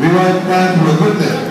We were trying to a good day.